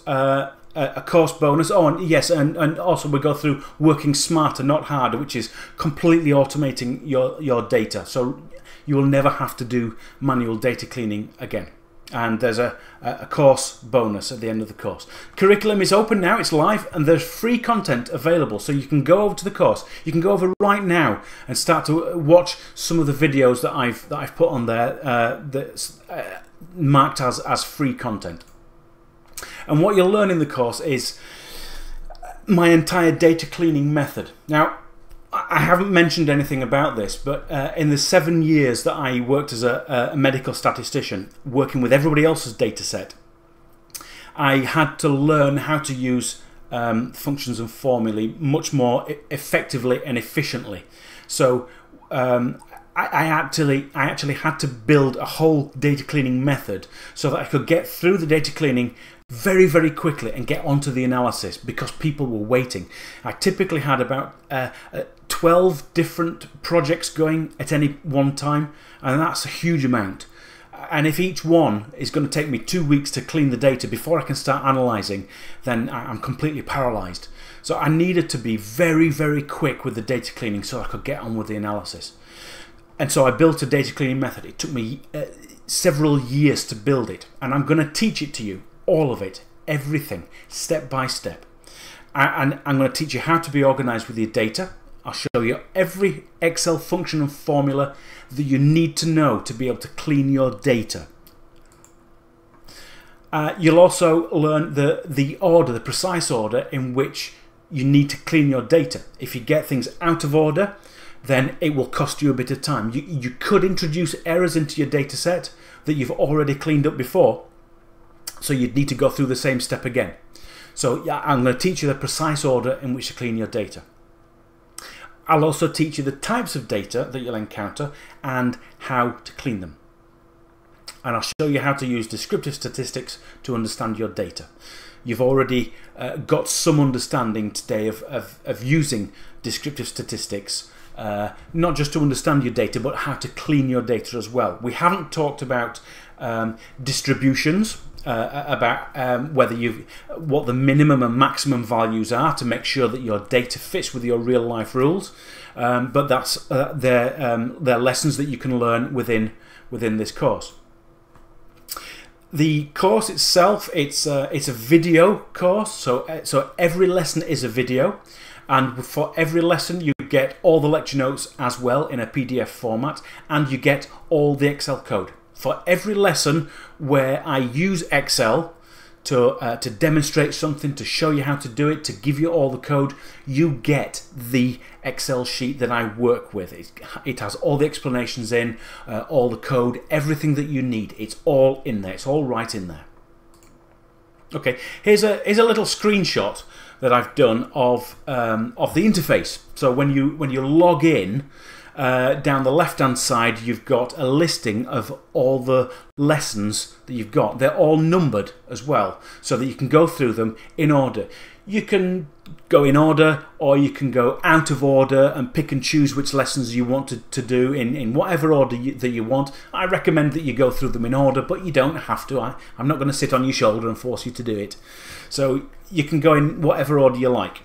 uh, a course bonus. Oh, and yes, and, and also we go through working smarter, not harder, which is completely automating your, your data. So you will never have to do manual data cleaning again. And there's a, a course bonus at the end of the course. Curriculum is open now, it's live, and there's free content available. So you can go over to the course. You can go over right now and start to watch some of the videos that I've, that I've put on there uh, that's uh, marked as, as free content. And what you'll learn in the course is my entire data cleaning method. Now, I haven't mentioned anything about this, but uh, in the seven years that I worked as a, a, medical statistician, working with everybody else's data set, I had to learn how to use um, functions and formulae much more effectively and efficiently. So um, I, I, actually I actually had to build a whole data cleaning method so that I could get through the data cleaning very, very quickly and get onto the analysis because people were waiting. I typically had about uh, uh, 12 different projects going at any one time, and that's a huge amount. And if each one is going to take me two weeks to clean the data before I can start analysing, then I'm completely paralysed. So I needed to be very, very quick with the data cleaning so I could get on with the analysis. And so I built a data cleaning method. It took me uh, several years to build it, and I'm going to teach it to you all of it, everything, step by step. And I'm going to teach you how to be organized with your data. I'll show you every Excel function and formula that you need to know to be able to clean your data. Uh, you'll also learn the, the order, the precise order in which you need to clean your data. If you get things out of order, then it will cost you a bit of time. You, you could introduce errors into your data set that you've already cleaned up before, so you'd need to go through the same step again. So yeah, I'm going to teach you the precise order in which to clean your data. I'll also teach you the types of data that you'll encounter and how to clean them. And I'll show you how to use descriptive statistics to understand your data. You've already uh, got some understanding today of, of, of using descriptive statistics uh, not just to understand your data, but how to clean your data as well. We haven't talked about um, distributions, uh, about um, whether you what the minimum and maximum values are to make sure that your data fits with your real life rules. Um, but that's uh, their um, their lessons that you can learn within within this course. The course itself, it's uh, it's a video course, so uh, so every lesson is a video, and for every lesson you get all the lecture notes as well in a PDF format, and you get all the Excel code for every lesson where I use Excel to, uh, to demonstrate something, to show you how to do it, to give you all the code, you get the Excel sheet that I work with. It, it has all the explanations in, uh, all the code, everything that you need. It's all in there. It's all right in there. Okay, here's a, here's a little screenshot that I've done of, um, of the interface. So when you, when you log in, uh, down the left hand side, you've got a listing of all the lessons that you've got. They're all numbered as well, so that you can go through them in order. You can go in order, or you can go out of order and pick and choose which lessons you want to, to do in, in whatever order you, that you want. I recommend that you go through them in order, but you don't have to. I, I'm not going to sit on your shoulder and force you to do it. So you can go in whatever order you like.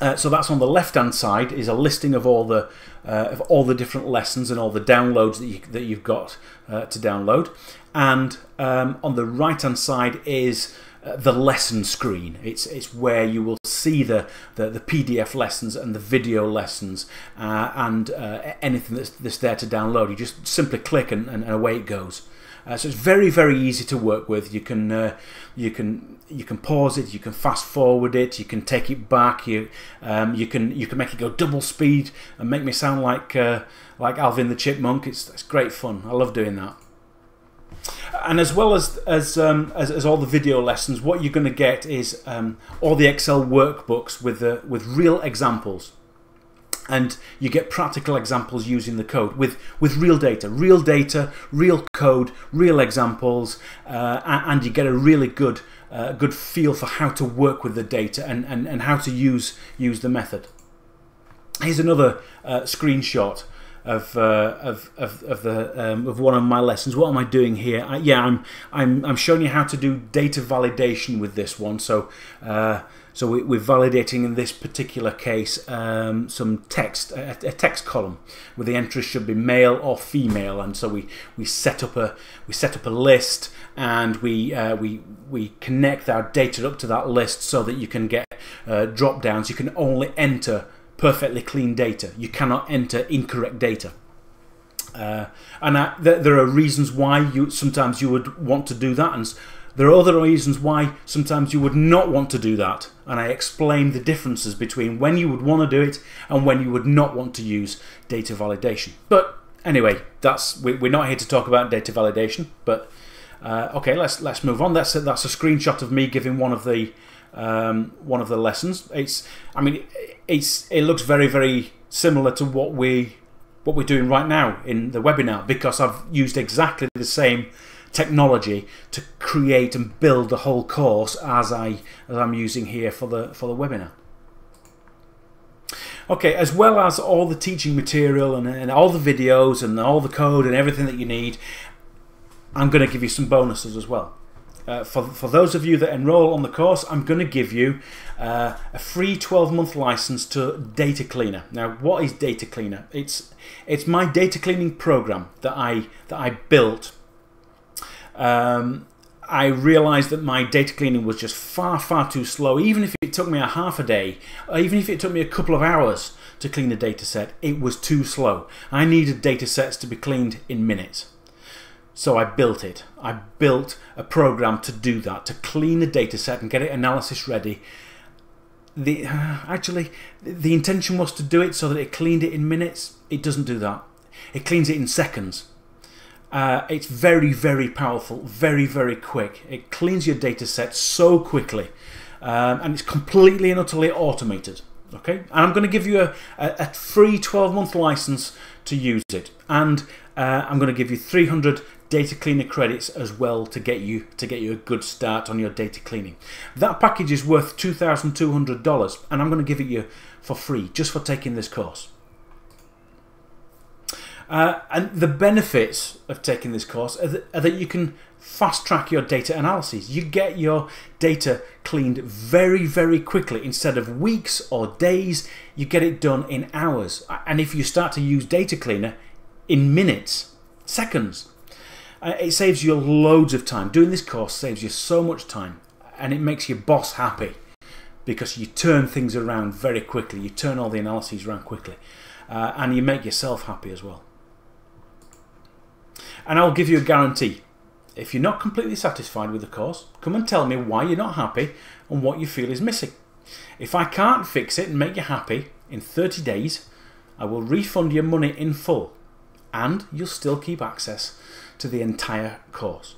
Uh, so that's on the left hand side is a listing of all the uh, of all the different lessons and all the downloads that you that you've got uh, to download, and um, on the right hand side is uh, the lesson screen. It's it's where you will see the the, the PDF lessons and the video lessons uh, and uh, anything that's, that's there to download. You just simply click and, and away it goes. Uh, so it's very very easy to work with. You can uh, you can you can pause it, you can fast forward it, you can take it back. You um, you can you can make it go double speed and make me sound like uh, like Alvin the Chipmunk. It's it's great fun. I love doing that. And as well as as, um, as, as all the video lessons, what you're going to get is um, all the Excel workbooks with the with real examples and you get practical examples using the code with, with real data, real data, real code, real examples, uh, and you get a really good a good feel for how to work with the data and, and, and how to use, use the method. Here's another uh, screenshot of, uh, of, of, of, the, um, of one of my lessons. What am I doing here? I, yeah, I'm, I'm, I'm showing you how to do data validation with this one. So, uh, so we, are validating in this particular case um, some text, a, a, text column, where the entries should be male or female, and so we, we set up a we set up a list and we uh, we we connect our data up to that list so that you can get uh, drop downs. You can only enter perfectly clean data. You cannot enter incorrect data. Uh, and I, th there are reasons why you sometimes you would want to do that, and there are other reasons why sometimes you would not want to do that. And I explain the differences between when you would want to do it and when you would not want to use data validation. But anyway, that's we, are not here to talk about data validation. But uh, okay, let's let's move on. That's a, that's a screenshot of me giving one of the um, one of the lessons. It's, I mean, it's it looks very very similar to what we what we're doing right now in the webinar because I've used exactly the same technology to create and build the whole course as I as I'm using here for the for the webinar. Okay, as well as all the teaching material and, and all the videos and all the code and everything that you need, I'm going to give you some bonuses as well. Uh, for, for those of you that enroll on the course, I'm going to give you uh, a free 12 month license to Data Cleaner. Now, what is Data Cleaner? It's it's my data cleaning program that I that I built. Um, I realized that my data cleaning was just far far too slow. Even if it took me a half a day, even if it took me a couple of hours to clean a data set, it was too slow. I needed data sets to be cleaned in minutes. So I built it. I built a program to do that, to clean the data set and get it analysis ready. The, uh, [sighs] actually, the intention was to do it so that it cleaned it in minutes. It doesn't do that. It cleans it in seconds. Uh, it's very, very powerful, very, very quick. It cleans your data set so quickly. Um, and it's completely and utterly automated. Okay, and I'm going to give you a, a, a free 12 month license to use it, and uh, I'm going to give you 300 data cleaner credits as well to get you to get you a good start on your data cleaning. That package is worth $2,200 and I'm going to give it you for free just for taking this course. Uh, and the benefits of taking this course are that, are that, you can fast track your data analysis. You get your data cleaned very, very quickly. Instead of weeks or days, you get it done in hours. And if you start to use Data Cleaner, in minutes, seconds. Uh, it saves you loads of time. Doing this course saves you so much time and it makes your boss happy because you turn things around very quickly. You turn all the analyses around quickly uh, and you make yourself happy as well. And I'll give you a guarantee. If you're not completely satisfied with the course, come and tell me why you're not happy and what you feel is missing. If I can't fix it and make you happy in 30 days, I will refund your money in full and you'll still keep access to the entire course.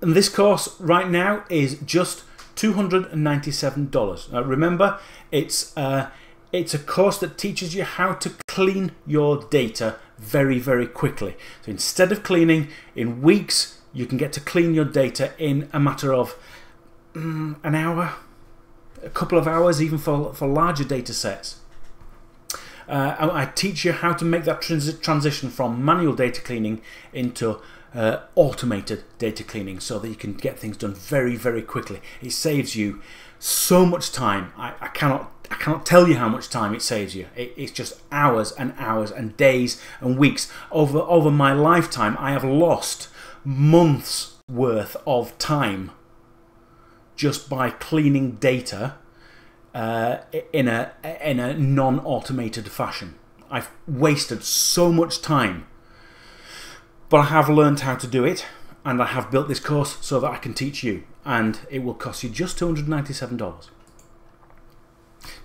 And this course right now is just $297. Now remember, it's, uh, it's a course that teaches you how to clean your data very, very quickly. So instead of cleaning in weeks, you can get to clean your data in a matter of mm, an hour, a couple of hours, even for, for larger data sets. Uh, I teach you how to make that trans transition from manual data cleaning into uh, automated data cleaning so that you can get things done very, very quickly. It saves you so much time. I, I cannot I cannot tell you how much time it saves you. It, it's just hours and hours and days and weeks. Over, over my lifetime, I have lost months worth of time just by cleaning data uh, in a in a non-automated fashion. I've wasted so much time, but I have learned how to do it, and I have built this course so that I can teach you, and it will cost you just two hundred ninety-seven dollars.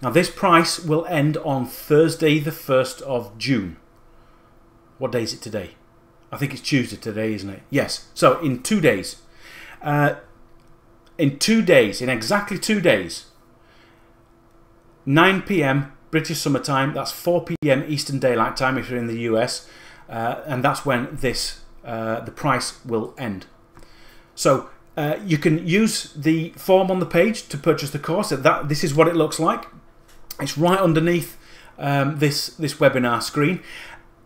Now this price will end on Thursday, the first of June. What day is it today? I think it's Tuesday today, isn't it? Yes. So in two days, uh, in two days, in exactly two days, 9 p.m. British Summer Time. That's 4 p.m. Eastern Daylight Time if you're in the US, uh, and that's when this uh, the price will end. So uh, you can use the form on the page to purchase the course. That this is what it looks like. It's right underneath um, this this webinar screen.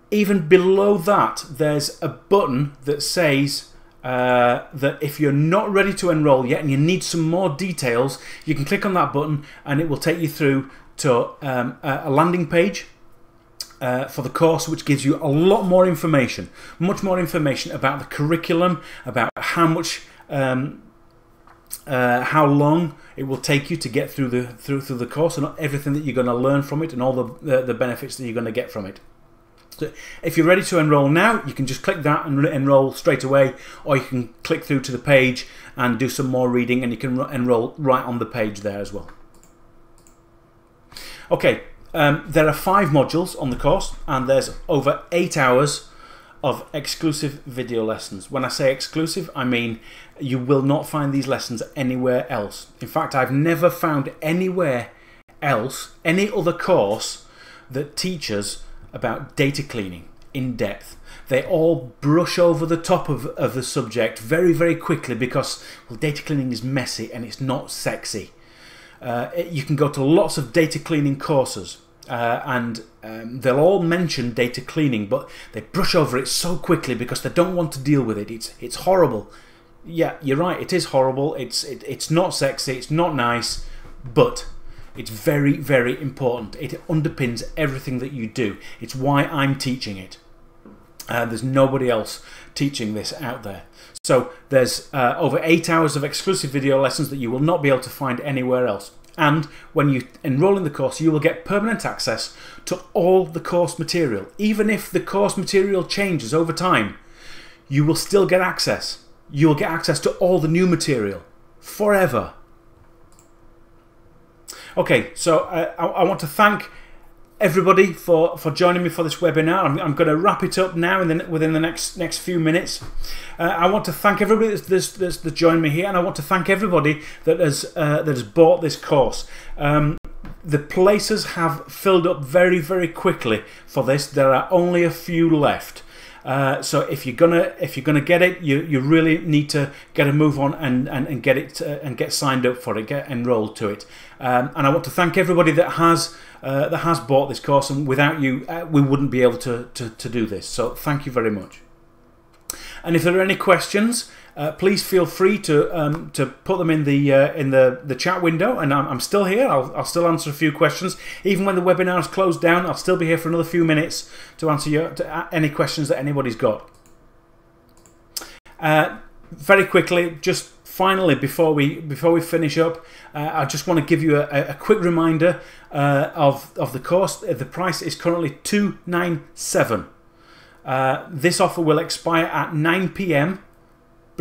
Even below that, there's a button that says uh, that if you're not ready to enroll yet and you need some more details, you can click on that button and it will take you through to um, a landing page uh, for the course, which gives you a lot more information, much more information about the curriculum, about how much, um, uh, how long it will take you to get through the through through the course, and everything that you're going to learn from it, and all the the, the benefits that you're going to get from it. So if you're ready to enroll now, you can just click that and enroll straight away, or you can click through to the page and do some more reading, and you can enroll right on the page there as well. Okay, um, there are five modules on the course, and there's over eight hours of exclusive video lessons. When I say exclusive, I mean you will not find these lessons anywhere else. In fact, I've never found anywhere else, any other course that teaches about data cleaning in depth. They all brush over the top of, of the subject very, very quickly because well, data cleaning is messy and it's not sexy. Uh, you can go to lots of data cleaning courses uh, and um, they'll all mention data cleaning, but they brush over it so quickly because they don't want to deal with it. It's, it's horrible. Yeah, you're right, it is horrible. It's, it, it's not sexy, it's not nice, but it's very, very important. It underpins everything that you do. It's why I'm teaching it. Uh, there's nobody else teaching this out there. So there's uh, over eight hours of exclusive video lessons that you will not be able to find anywhere else. And when you enroll in the course, you will get permanent access to all the course material. Even if the course material changes over time, you will still get access. You will get access to all the new material forever. Okay, so uh, I, I want to thank everybody for, for joining me for this webinar. I'm, I'm going to wrap it up now the, within the next next few minutes. Uh, I want to thank everybody that's, that's, that's, that's, joined me here, and I want to thank everybody that has uh, that has bought this course. Um, the places have filled up very very quickly for this. There are only a few left. Uh, so if you're gonna if you're gonna get it, you you really need to get a move on and and, and get it uh, and get signed up for it, get enrolled to it. Um, and I want to thank everybody that has uh, that has bought this course, and without you, uh, we wouldn't be able to, to, to do this. So thank you very much. And if there are any questions, uh, please feel free to um, to put them in the uh, in the, the chat window. And I'm, I'm still here. I'll, I'll still answer a few questions. Even when the webinar is closed down, I'll still be here for another few minutes to answer your, to, any questions that anybody's got. Uh, very quickly, just finally, before we before we finish up, uh, I just want to give you a, a quick reminder uh, of of the cost. The price is currently two nine seven. Uh, this offer will expire at 9 p.m.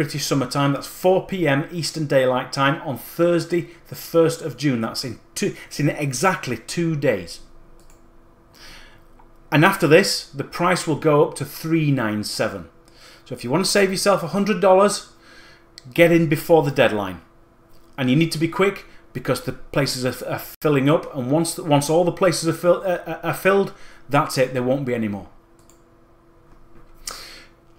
British Summer Time. That's 4 p.m. Eastern Daylight Time on Thursday, the 1st of June. That's in two. It's in exactly two days. And after this, the price will go up to 397. So if you want to save yourself $100, get in before the deadline. And you need to be quick because the places are, are filling up. And once, once all the places are, fill, uh, are filled, that's it. There won't be any more.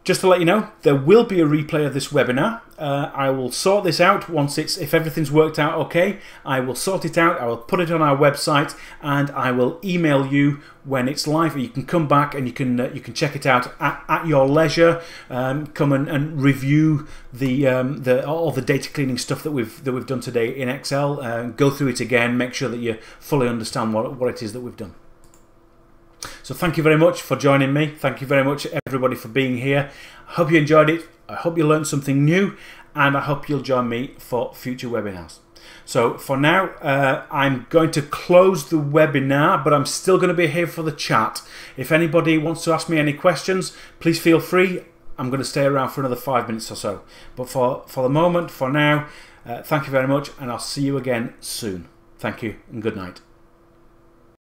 Just to let you know, there will be a replay of this webinar. Uh, I will sort this out once it's, if everything's worked out okay, I will sort it out, I will put it on our website, and I will email you when it's live. You can come back and you can uh, you can check it out at, at your leisure. Um, come and, and review the um, the all the data cleaning stuff that we've that we've done today in Excel. Uh, go through it again, make sure that you fully understand what what it is that we've done. So thank you very much for joining me. Thank you very much, everybody, for being here. I hope you enjoyed it. I hope you learned something new, and I hope you'll join me for future webinars. So for now, uh, I'm going to close the webinar, but I'm still going to be here for the chat. If anybody wants to ask me any questions, please feel free. I'm going to stay around for another five minutes or so. But for, for the moment, for now, uh, thank you very much, and I'll see you again soon. Thank you, and good night.